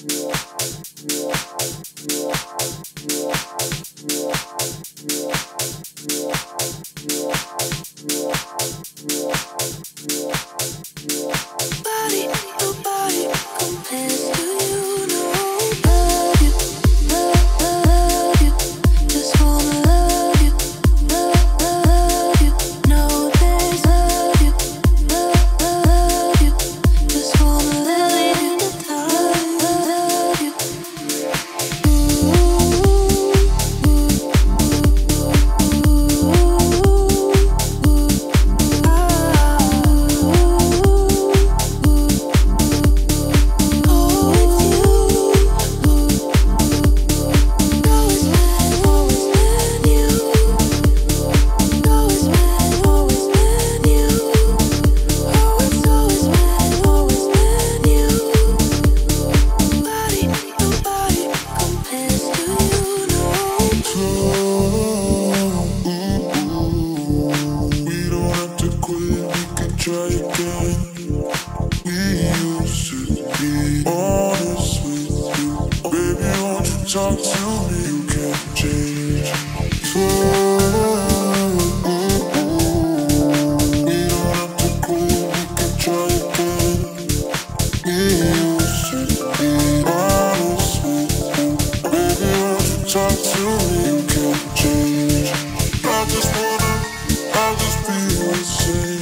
your eyes your eyes your eyes your eyes your eyes not you can change. Don't have to can try again. Used to be honest. Baby, change. I just wanna, I just feel the same.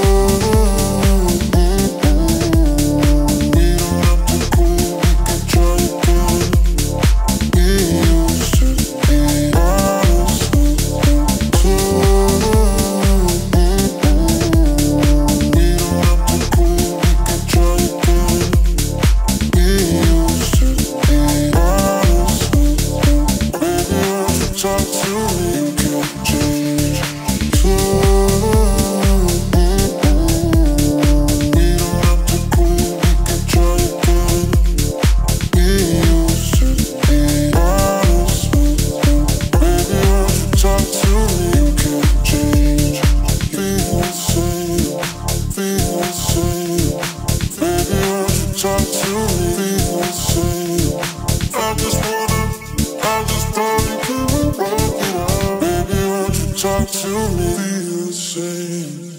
to be the same.